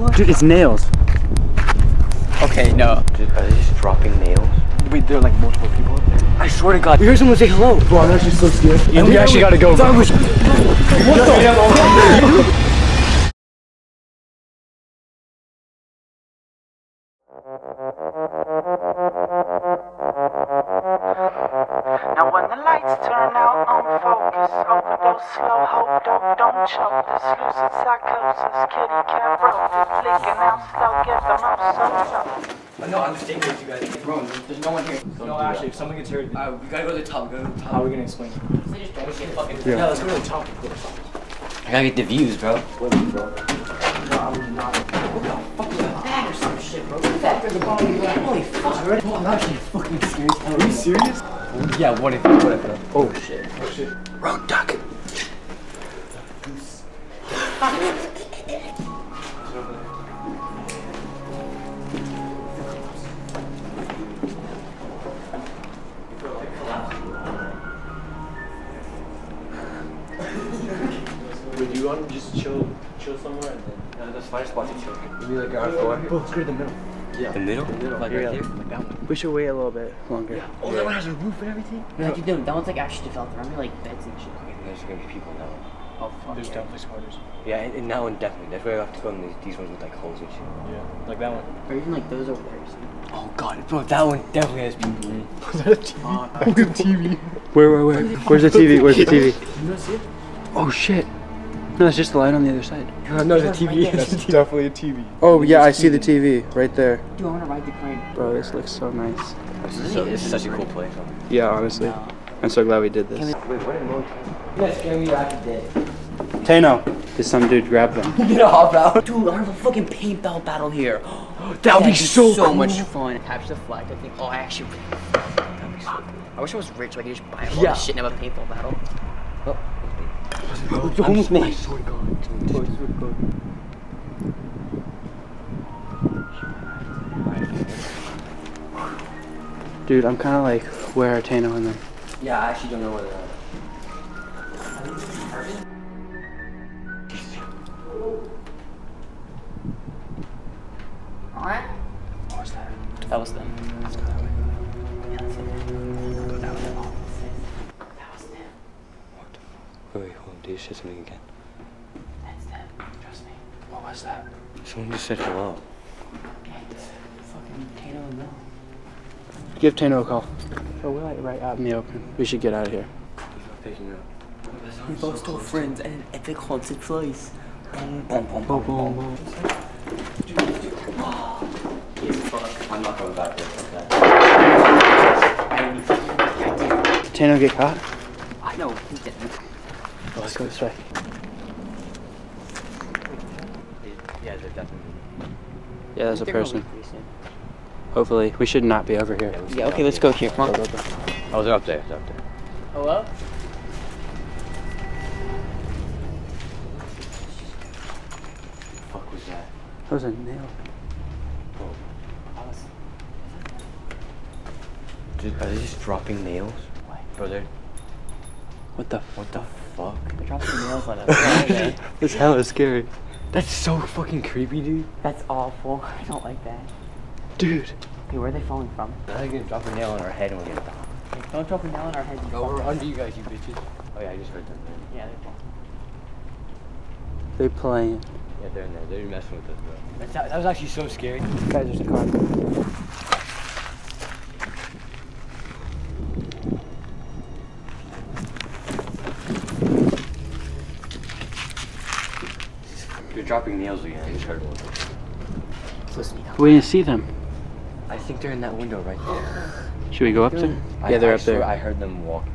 What? Dude, it's nails. Okay, no. Dude, are they just dropping nails? Wait, there are like multiple people up there. I swear to God. We heard someone say hello. Bro, I'm actually so scared. And we actually gotta go. bro. Now overdose, slow, hold up, don't choke this lucid psychosis, kitty cat broke this, leaking out slow, get them up so No, I'm staying with you guys. Bro, there's no one here. no, actually, if someone gets hurt, uh, we gotta go to the top. We gotta go to the top. How are we gonna explain? They just don't get fucking. Yeah. let's go to the top. I gotta get the views, bro. What the fuck? What the fuck is in the bag or some shit, bro? Look back. There's a body. Holy fuck! I'm actually fucking serious. Are you serious? Yeah. What if? What if? Oh shit. Oh shit. Road duck. Would you want to just chill, chill somewhere and then? No, that's fine spot to chill. Maybe like ground floor. Bro, let's go to the middle. The middle? Like right here? Like that one. We should wait a little bit longer. Oh, that one has a roof and everything. Like, you do that one's like actually developed around me, like beds and shit. There's gonna be people now. Oh fuck. There's yeah. definitely spiders. Yeah, and, and that one definitely. That's why I have to go in these, these ones with like holes and shit. Yeah, like that one. Or even like those over there. Oh god, bro, that one definitely has people. Was that a TV? Look oh, at the TV. Where, where, where? Where's the TV? Where's the TV? You not see it? Oh shit. No, it's just the light on the other side. Uh, no, the TV. That's definitely a TV. Oh yeah, I see the TV right there. Do I wanna ride the crane. Bro, this looks so nice. This is, so, this is such a cool place. Yeah, honestly. No. I'm so glad we did this. Wait, what did Mo You guys scare me after dead. Tano. Did some dude grab them? You gonna out? Dude, I have a fucking paintball battle here. That would be That'd so so cool. much fun. Attach the flag. I think. Oh, I actually. That'd be so cool. I wish I was rich so I could just buy all Yeah. this shit and have a paintball battle. Oh, it's almost me. Oh dude, I'm kind of like, where are Tano and them? Yeah, I actually don't know where they're at. Alright. What was that? That was them. Let's go that way. Yeah, that's them. Go that way. That was them. Wait, wait, hold on. Did you say something again? That's them. Trust me. What was that? Someone just said hello. Yeah, it's fucking Tano and Mel. Give Tano a call. Oh, we're like right out in the open. We should get out of here. Picking up. We both still friends and an epic haunted place. Boom, boom, boom, Boom, boom, boom. I'm not going back there. Fuck that. Did Tano get caught? I know, he didn't. Oh, let's go this way. Yeah, they're definitely. Yeah, that's a person. leave pretty soon. Hopefully. We should not be over here. Yeah, okay, let's go here. Come on. Go, go, go. Oh, they're up there. They're up there. Oh, Hello? That? That was a nail. Dude, are they just dropping nails? Bro, they're. What the What the fuck? They're dropping nails on us. This hell is scary. That's so fucking creepy, dude. That's awful. I don't like that. Dude. Hey, where are they falling from? They're gonna drop a nail on our head and we're gonna die. Hey, don't drop a nail on our heads. you Oh, we're under you guys, you bitches. Oh yeah, I just heard them. Yeah, they're falling. They playing. Yeah, they're in there. They're messing with us, bro. That's, that was actually so scary. Guys, there's a car. You're dropping nails again. I just heard one. Listen to me. We didn't see them. I think they're in that window right there. Should we go up there? I, Yeah, they're I up there. I heard them walking.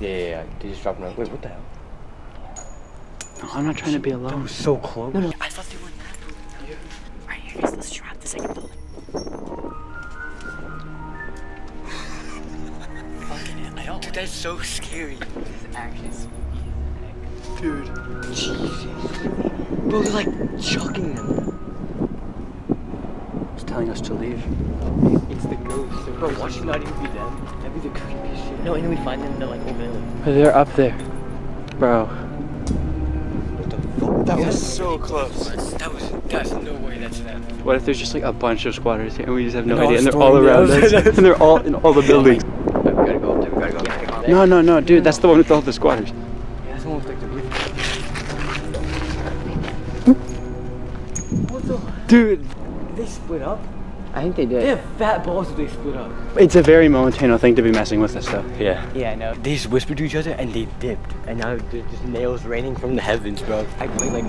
Yeah, yeah, yeah. They just dropped them. Wait, what the hell? No, I'm not trying to be That alone. was so close. No, no, I thought they were in that building. Alright, here guys, let's trap the second building. Fucking hell, I don't Dude, that's so scary. This is actually spooky as Dude. Jesus. Bro, they're like chucking them. It's telling us to leave. It's the ghost. Bro, watch it not even be them. That'd be the creepiest shit. heck. No, and then we find them, they're like over there. They're up there. Bro. What the fuck? That was so close. That was. That's no way. That's them. What if there's just like a bunch of squatters here and we just have no They're idea and they're all around us and they're all in all the buildings? We gotta go up there. We gotta go up there. No, no, no, dude, that's the one with all the squatters. Yeah, that's almost like the blue. Dude, Did they split up? I think they did. They have fat balls. If they split up. It's a very Montano thing to be messing with this stuff. Yeah. Yeah, I know. They just whispered to each other and they dipped. And now there's just nails raining from the heavens, bro. I like like.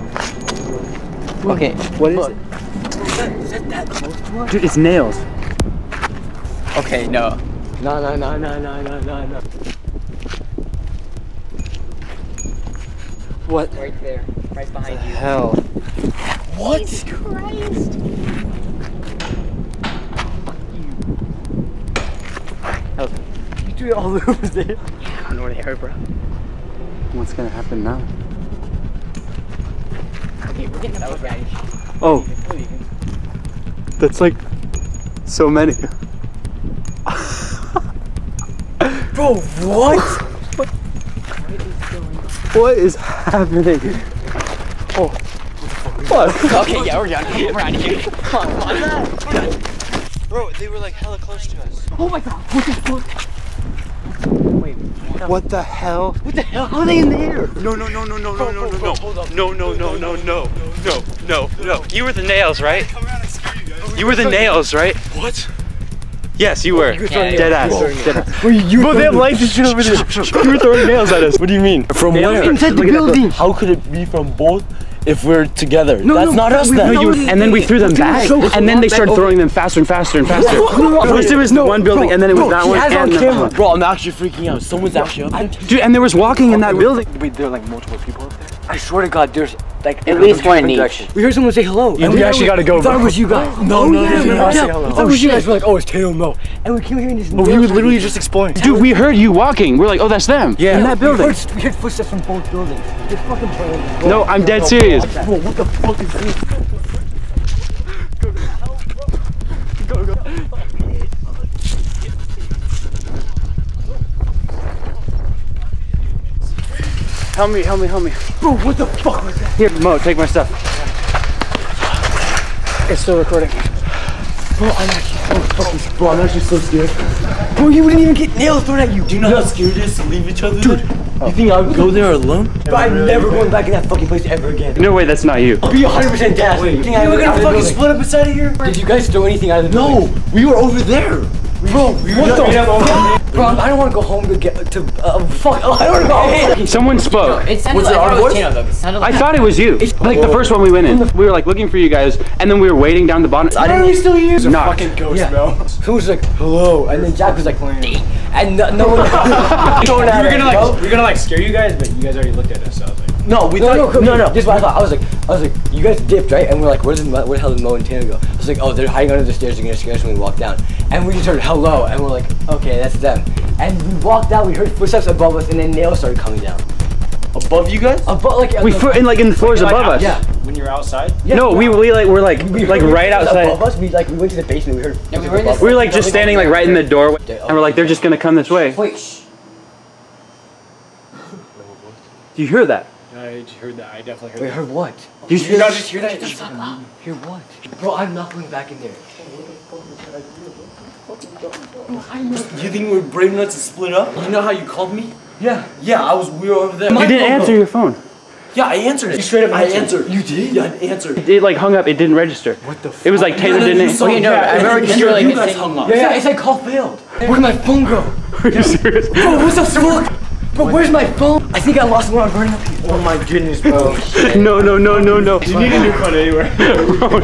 Okay, what is Look. it? Is that, is that that close to us? Dude, it's nails. Okay, no. No, no, no, no, no, no, no, no. What Right there, right behind you. hell? What? Christ! You threw it all over there. I know where they are, bro. What's gonna happen now? Okay, we're getting the fuck out. Oh, that's like so many. Bro, what? What is happening? Oh, what? okay, yeah, we're done. We're out of here. Come on, come on. Bro, they were like hella close to us. Oh my god, what the fuck? Wait, What the hell? what the hell? How are they in the air? No, no, no, no, no, no, no, no, no, no, no, no, no, no, no, no, no. You were the nails, right? You were the nails, right? What? Yes, you were. Dead ass. nails. Dead ass. you Bro, they have lights and shit over there. You were throwing nails at us. What do you mean? From where? Inside the building. How could it be from both if we're together? No, That's no, not us we- then. no, You- you- and then we threw them back, and then they started throwing them faster and faster and faster. First it was the one building, and then it was that one, has on and that camera. Bro, I'm actually freaking out. Someone's actually up there. Dude, and there was walking in that building. Wait, there are like multiple people up there? I swear to God, there's like At least one in each. We heard someone say hello. and we actually gotta go, We thought it was you guys. No, Oh, no, yeah, no, no, yeah. say We hello. thought it was you guys. We're like, oh, it's Taylor Mo. And we came here and just. But we were literally just exploring. Dude, we heard you walking. We're like, oh, that's them. Yeah. In that We building. heard, we heard footsteps from both buildings. They're fucking playing. No, I'm dead serious. Bro, what the fuck is this? Help me, help me, help me. Bro, what the fuck was that? Here, Mo, take my stuff. It's still recording. Bro, I'm actually so fucking. Bro, I'm actually so scared. Bro, you wouldn't even get nails thrown at you. Do you know how scared it is to leave each other? Dude, you think I would go there alone? But I'm never going back in that fucking place ever again. No way, that's not you. I'll be 100% dash. Wait, you You were gonna fucking split up inside of here? Did you guys throw anything out of the No, building? we were over there. Bro, what the fuck? Bro, I don't want to go home to get to. Uh, fuck. I don't want to go home. Someone spoke. It sounded Was it like our it was voice? Tino, though. I thought it was you. Like the first one we went in. We were like looking for you guys, and then we were waiting down the bottom. I didn't. still here? Knocked. Fucking ghost, bro. Who was like, hello? And then Jack was like, "D." and no, no one. no We had were gonna like, bro. we were gonna like scare you guys, but you guys already looked at us. So I was like, No, we No, thought. no, no, no. This is what I thought. I was like, I was like, you guys dipped, right? And we're like, where did where the hell did Mo and Tana go? I was like, oh, they're hiding under the stairs. They're gonna scare us when we walk down. And we just heard hello, and we're like, okay, that's them. And we walked out. We heard footsteps above us, and then nails started coming down. Above you guys? Above, like, We fo- in like in the floors like, above us. yeah. when you were outside. yeah. No, we we like we're like We like right outside. Above us, we like we went to the basement. We heard. Yeah, we footsteps were this- We were like just standing like right in the doorway, and we're like, they're just gonna come this way. Wait. Do you hear that? I heard that. I definitely heard We that. heard what? You Did you not just hear that? Hear what? Bro, I'm not going back in there. You think we're brave enough to split up? You know how you called me? Yeah. Yeah, I was. We were over there. You didn't answer your phone. Yeah, I answered it. You straight up I answered. answered. You did? Yeah, I answered. It like hung up. It didn't register. What the? It was like Taylor No, no, didn't. answer. Okay, no. I remember you were like, you it's guys hung up. Yeah, yeah, it said call failed. Where'd my phone go? Are you serious? Bro, what the fuck? Bro, where's my phone? I think I lost it when I was running up here. Oh my goodness, bro. no, no, no, no, no. You need a new phone anywhere. Oh,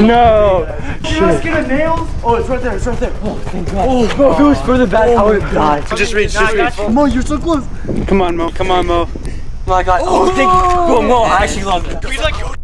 no. get a nails? Oh, it's right there. It's right there. Oh, thank God. Oh, bro, if it was further back, oh I would have died. Just reach. Just reach. Mo, you're so close. Come on, Mo. Come on, Mo. Oh my god. Oh, thank you. Bro, Mo, I actually love it.